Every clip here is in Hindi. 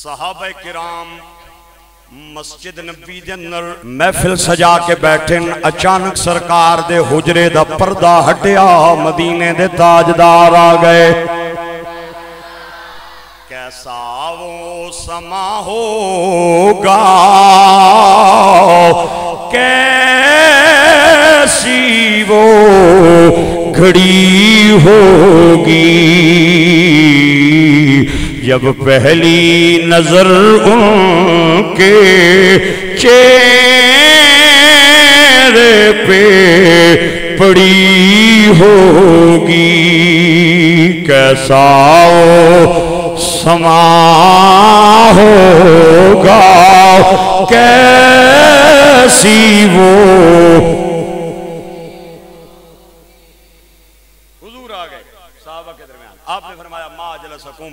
साहब किराम मस्जिद नबी दे अंदर महफिल सजा के बैठे। अचानक सरकार दे हुजरे दा पर्दा हटिया मदीने दे ताजदार आ गए। कैसा वो समा होगा? कैसी वो घड़ी होगी? जब पहली नज़र उनके चेहरे पे पड़ी होगी कैसा हो समा होगा कैसी वो हुजूर आ गए साहबा के दरमियान आपने फरमाया मा जलसकुम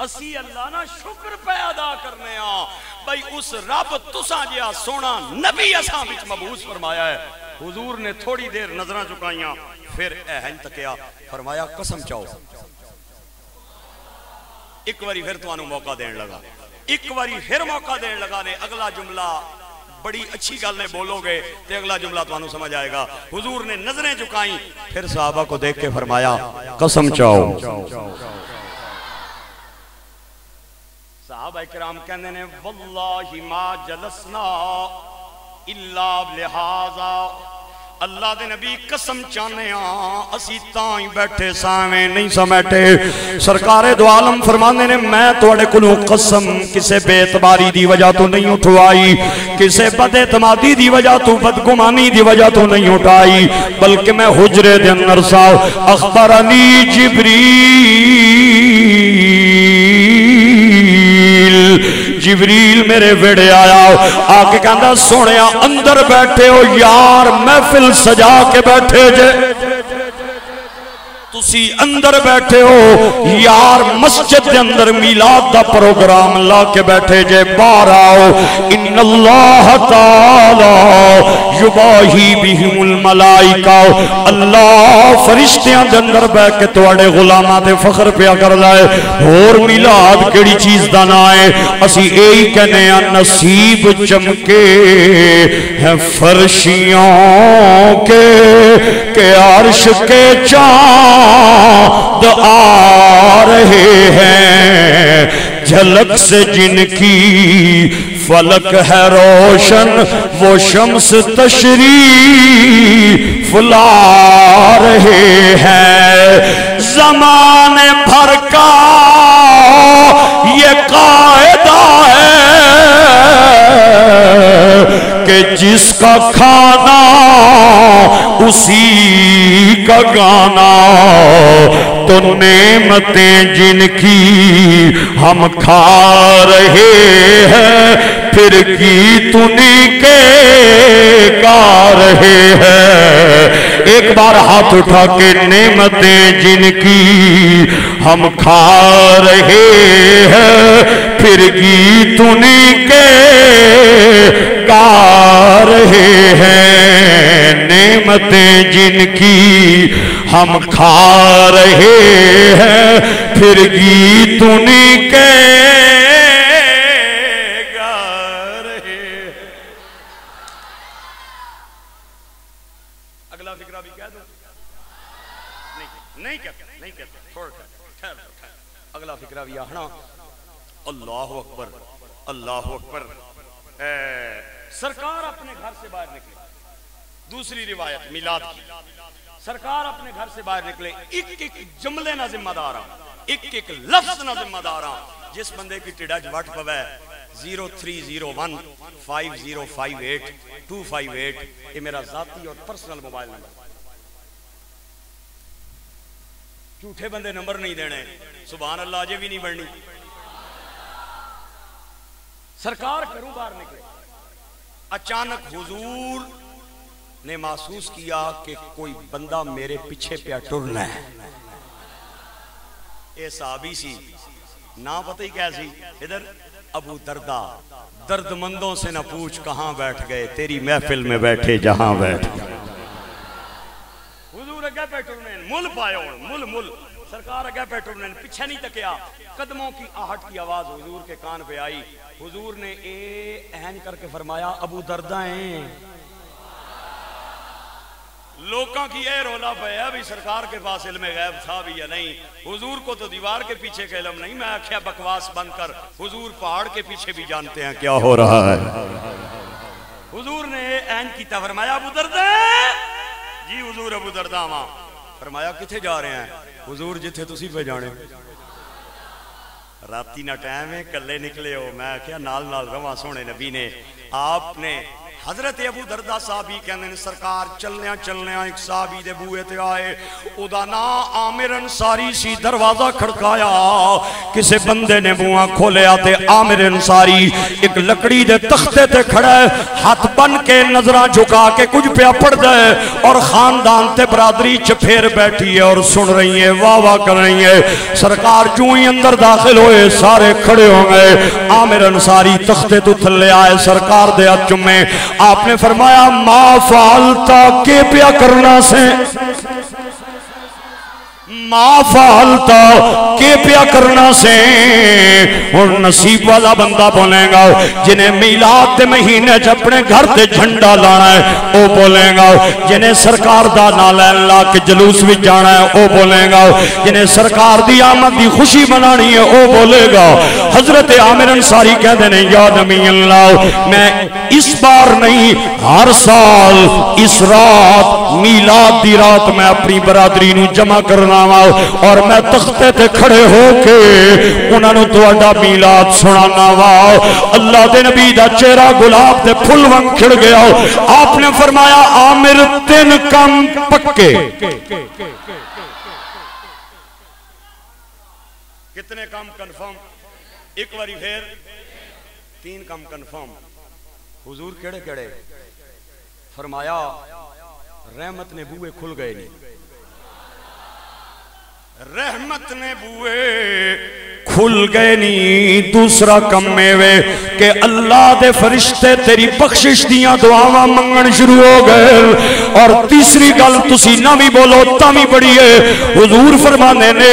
असी अल्लाह ना शुक्र पे अदा करने आ। भाई, उस रब तुसा जिया सोना नबी असा बिच मबूस फरमाया है। हुजूर ने थोड़ी देर नज़र चुकाइया, फिर एहन तकिया फरमाया, कसम चाओ एक बारी फिर तुम मौका देन लगा। एक बारी फिर मौका देन लगा ने अगला जुमला बड़ी अच्छी गल ने बोलोगे तो अगला जुमला तुम समझ आएगा। हुजूर ने नज़रें चुकाई, फिर साहबा को देख के फरमाया, कसम चाओ साहब इकराम कहते ने, वल्लाहि मा जलसना इल्ला लिहाजा। अल्लाह दे नबी कसम चाहने असी ही बैठे सावें नहीं समैठे सरकारे दो आलम फरमाने ने, मैं थोड़े कोलों कसम किसे बेतबारी दी वजह तो नहीं उठवाई, किसे बदएतमादी दी वजह तो बदगुमानी दी वजह तो नहीं उठाई, बल्कि मैं हुजरे दे अंदर साहब अखबरनी जिब्रील जिबरील मेरे वेड़े आया आके कहता सोने अंदर बैठे हो, यार, महफिल सजा के बैठे जे। तुसी अंदर बैठे हो यार मस्जिद के अंदर मिलाद का प्रोग्राम ला के बैठे जे बाहर आओ इन अल्लाह ताला युबाही बिहिमुल मलाइका अल्लाह फरिश्तियां दे अंदर बैठ के ਤੁਹਾਡੇ ਗੁਲਾਮਾਂ ਤੇ ਫਖਰ ਪਿਆ ਕਰਦਾ ਹੈ ਹੋਰ ਮਿਲਾਦ ਕਿਹੜੀ ਚੀਜ਼ ਦਾ ਨਾਂ ਹੈ ਅਸੀਂ ਇਹੀ ਕਹਿੰਦੇ ਆ ਨਸੀਬ ਚਮਕੇ ਹੈ फर्शियों के के अर्श के चांद आ रहे हैं। झलक से जिनकी फलक है रोशन, वो शम्स तशरी फुला रहे हैं। जमाने भर का कि जिसका खाना, उसी का गाना। तो नेमतें जिनकी हम खा रहे हैं, फिर की तुनी के गा रहे हैं। एक बार हाथ उठा के नेमतें जिनकी हम खा रहे हैं, फिर की तुनी के जिनकी हम खा रहे हैं, फिर गीत उन्हीं के गा रहे अगला नहीं अगला अल्लाह अकबर अल्लाह अकबर। सरकार अपने घर से बाहर निकले। दूसरी रिवायत, मिलाद की। सरकार अपने घर से बाहर निकले एक एक जुमले ना जिम्मेदार एक एक लफ्ज ना जिम्मेदार जिस बंदे की टिड़ा वट पवे zero three zero one, five zero five eight, two five eight, ये मेरा जाती और पर्सनल मोबाइल नंबर। झूठे बंदे नंबर नहीं देने सुबह अल्लाह अजे भी नहीं बढ़नी सरकार करूँ बाहर निकले, अचानक हुजूर ने महसूस किया कि कोई बंदा मेरे पीछे पे टुरना है। ये साबी सी, ना पता ही क्या सी? इधर अबू दरदा, दर्दमंदों से न पूछ कहाँ बैठ गए, तेरी महफिल में बैठे जहाँ बैठ गए। हुजूर अगे बैठे मुल पायो मुल मुल। सरकार अगे बैठे पीछे नहीं तकिया। कदमों की आहट की आवाज़ हुजूर के कान पे आई। हुजूर ने ए, एहन करके फरमाया, अबू दर्दा है। लोगों की यह रोला पाया भी सरकार के पास इल्म गैब था भी या नहीं? हुजूर को तो दीवार के पीछे का इलम नहीं, मैं आख्या बकवास बंद कर हुजूर पहाड़ के पीछे भी जानते हैं क्या हो रहा है। हुजूर ने एन किया, फरमाया, अबू दर्दा! जी, हुजूर अबू दर्दा वहाँ फरमाया, किथे जा रहे हैं? हुजूर, जिथे तुसी पे जाने राती ना टाइम है कले निकले हो। मैं क्या नाल नाल रवा सोने नबी ने, आपने हज़रत अबू दरदा साहब ही कहते सरकार चलने चलने एक साहबी दे बूए ते आए। ओदा ना आमिर अंसारी सी दरवाज़ा खड़काया। किसे बंदे ने बुआ खोलिया ते आमिर अंसारी एक लकड़ी दे तख्ते ते खड़ा है, हाथ बन के नज़र झुका के कुछ पिया पढ़दा है और खानदान ते बरादरी च फिर बैठी है और सुन रही है वाह वाह कर रही है। सरकार जू ही अंदर दाखिल होए, सारे खड़े हो गए। आमिर अंसारी तख्ते तो थले आए, सरकार दे चुमे आपने फरमाया मा फालता के प्या करना से। माफालता के पिया करना से? और नसीब वाला बंदा बोलेगा, जिन्हें मिलाद के महीने च अपने घर से झंडा लाना है वो बोलेगा। जिन्हें सरकार का ना लैन ला के जलूस भी जाना है वो बोलेगा। जिन्हें सरकार की आमद की खुशी मनानी है वो बोलेगा। हज़रत आमिर अंसारी कहते हैं, या नमी लाओ मैं इस बार नहीं, हर साल इस रात, मिलाद की रात मैं अपनी बरादरी जमा करना वा और मैं तख्ते ते खड़े होके उन्होंने थोड़ा मीलाद सुनाना वा। अल्लाह के नबी का चेहरा गुलाब के फुल वंग खिड़ गया आपने फरमाया, आमिर, तीन कम पक्के। कितने कम कंफर्म एक बारी फिर। तीन कम कंफर्म हुजूर केड़े केड़े फरमाया, रहमत ने बूए खुल गए नहीं। रहमत ने बुए। खुल गए नी, दूसरा कम वे, के अल्लाह दे फरिश्ते तेरी बख्शिश दिया दुआवा मंगन शुरू हो गए। और तीसरी गल तुसी ना भी बोलो, ता भी बड़ी है। हुजूर फरमाने ने,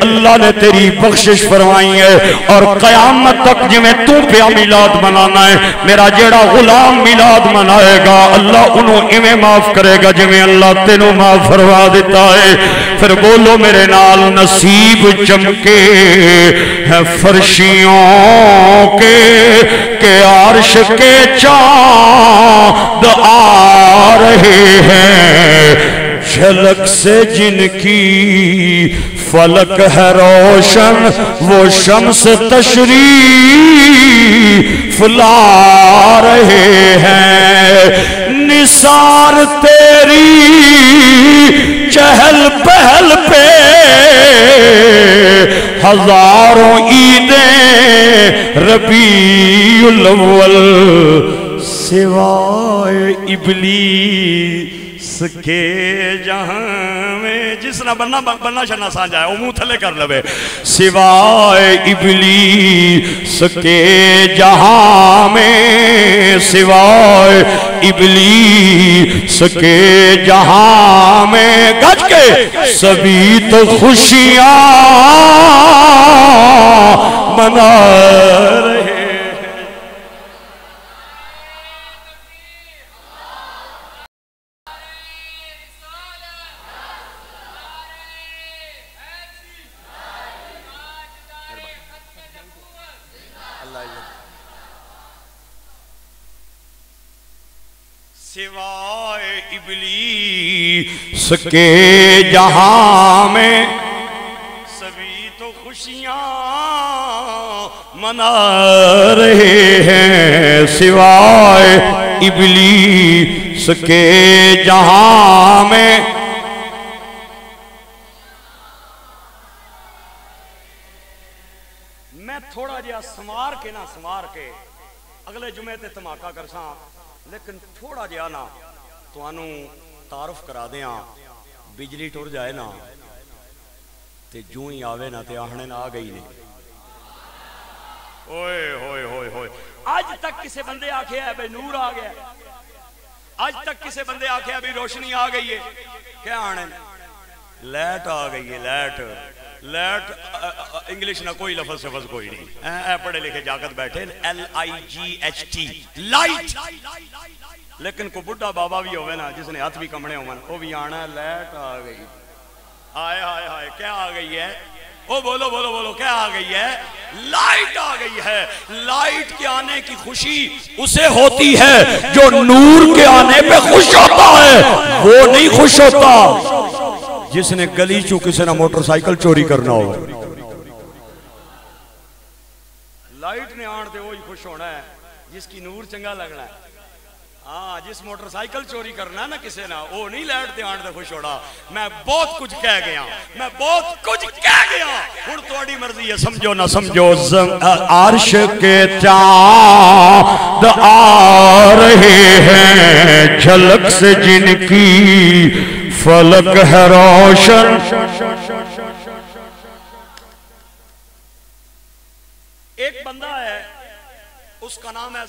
अल्लाह ने तेरी बख्शिश फरमाई है, और कयामत तक जिमें तू पिया मिलाद मनाना है, मेरा जेड़ा गुलाम मिलाद मनाएगा, अल्लाह उन्होंने इवें माफ़ करेगा जिमें अल्लाह तेनों माफ़ फरवा दिता है। फिर बोलो मेरे नाल नसीब चमके। है फर्शियों के के आर्श के चाँद आ रहे हैं। झलक से जिनकी फलक है रोशन, वो शम्स तशरी फुला रहे हैं। निसार तेरी चहल पहल पे हज़ारों ईदें रबी सिवाय इबली के जहाँ में जिसना बनना बनना छना साझा है वो मुँह थले कर लवे। सिवाय इबली के जहाँ में सिवाय इबली सके जहाँ में गज के सभी तो खुशियाँ मना रहे सिवाय इबलीस। के जहाँ में सभी तो खुशियाँ मना रहे हैं। सिवाय इबलीस के जहाँ में मैं थोड़ा जहा संवार के ना संवार के अगले जुमे ते धमाका कर सा लेकिन थोड़ा जहा ना ਤੁਹਾਨੂੰ ਤਾਰਫ ਕਰਾ ਦਿਆਂ ਬਿਜਲੀ ਟੁਰ ਜਾਏ ਨਾ ਤੇ ਜੂ ਹੀ ਆਵੇ ਨਾ ਤੇ ਆਹਣੇ ਨਾ ਆ ਗਈ ਨੇ ਓਏ ਹੋਏ ਹੋਏ ਹੋਏ ਅੱਜ ਤੱਕ ਕਿਸੇ ਬੰਦੇ ਆਖਿਆ ਬਈ ਨੂਰ ਆ ਗਿਆ ਅੱਜ ਤੱਕ ਕਿਸੇ ਬੰਦੇ ਆਖਿਆ ਵੀ ਰੋਸ਼ਨੀ ਆ ਗਈ ਹੈ ਕਿਆ ਆਣੇ लाइट आ गई है लाइट लाइट इंग्लिश ना कोई लफज सफज कोई नहीं पढ़े लिखे जागत बैठे L I G H T light लेकिन को बुढ़ा बाबा भी होवे ना जिसने हाथ भी कमने होवन वो भी आना लाइट आ गई हाय हाय हाय क्या आ गई है ओ बोलो बोलो बोलो क्या आ गई है लाइट आ गई है लाइट के आने की खुशी उसे होती है जो नूर के आने पे खुश होता है वो नहीं खुश होता जिसने गली चू किसी ने मोटरसाइकिल चोरी करना हो। लाइट ने आन ते वही खुश होना है, जिसकी नूर चंगा लगना है। हाँ जिस मोटरसाइकिल चोरी करना ना किसी ना वो नहीं ते आन ते खुश होना। मैं बहुत कुछ कह गया, मैं बहुत कुछ कह गया। हूँ थोड़ी मर्ज़ी है, समझो ना, समझो। अर्श के चाँद आ रहे हैं, झलक से जिनकी फलक है रोशन। एक बंदा है उसका नाम है